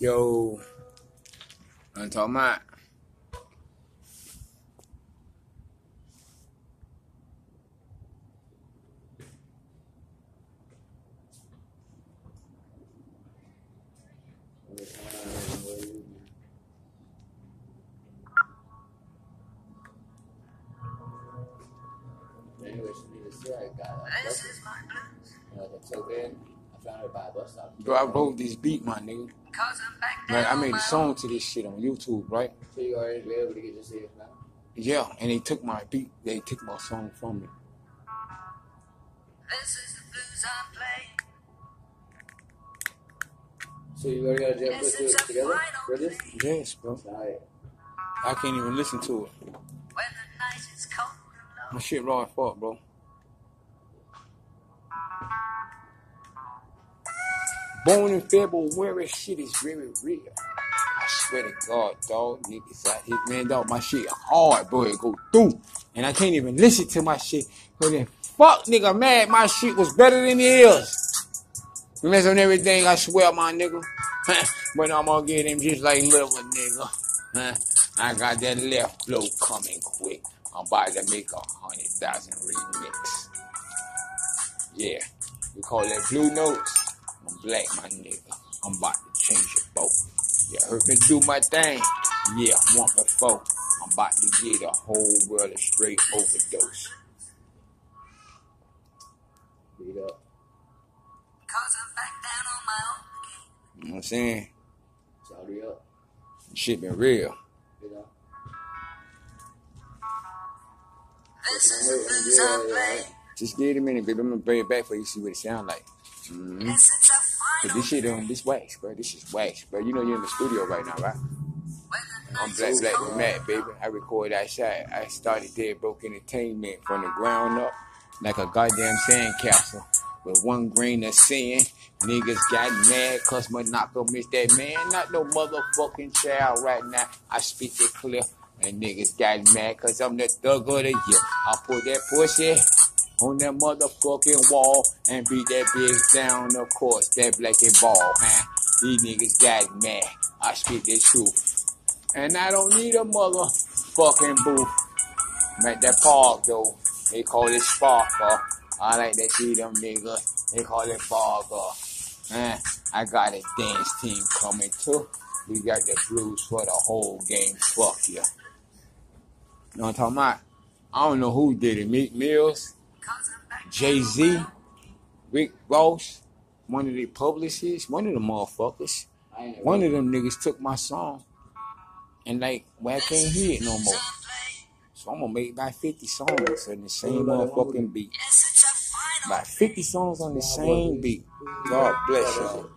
Yo, I'm talking about. Anyway, she need to see I got uh, a bus. You know, the took in. I found her by a bus stop. Bro, I wrote this beat, my nigga. Like, I made a song to this shit on YouTube, right? So you already be able to get your safe now? Yeah, and they took my beat. They took my song from me. This is the blues I'm playing. So you already got a jam Yes, put it's it together? final Ready? thing. Yes, bro. Alright. I can't even listen to it. When the night is cold and My shit raw as fuck, bro. Born in February, shit is very real. I swear to God, dog, niggas out here, man, dog, my shit hard, boy, It go through. And I can't even listen to my shit. Cause then, fuck, nigga, mad, my shit was better than his. You mess on everything, I swear, my nigga. but I'm gonna get him just like liver, nigga. I got that left flow coming quick. I'm about to make a hundred thousand remix. Yeah, we call that blue notes. I'm black, my nigga. I'm about to change it, boat. Yeah, her can do my thing. Yeah, one before. I'm about to get a whole world a straight overdose. Beat up. Cause I'm back down on my own. You know what I'm saying? Saudi up. Shit been real. You know? This is the waiting. blues Yeah, I'm yeah, Just give it a minute, baby. I'm gonna bring it back for you, see what it sound like. Mm-hmm. But this shit on this wax, bro. This is wax, bro. You know you're in the studio right now, right? I'm Black Black with Matt, baby. I record outside. I started Dead Broke Entertainment from the ground up like a goddamn sandcastle. With one grain of sand, niggas got mad cause Monaco missed that man. Not no motherfucking child right now. I speak it clear. And niggas got mad cause I'm the thug of the year. I put that pussy on that motherfucking wall and beat that bitch down, of course. That black and ball, huh? These niggas got mad. I speak the truth. And I don't need a motherfucking booth. I'm at that park though. They call it Sparker. I like that see them niggas. They call it Barker. Man, I got a dance team coming too. We got the blues for the whole game. Fuck ya. You know what I'm talking about? I don't know who did it. Meek Mills, Jay Z, Rick Ross, one of the publicists, one of the motherfuckers. One of them niggas took my song. And like, well, I can't hear it no more. So I'm gonna make about 50 songs on the same motherfucking beat. About 50 songs on the same beat. God bless y'all.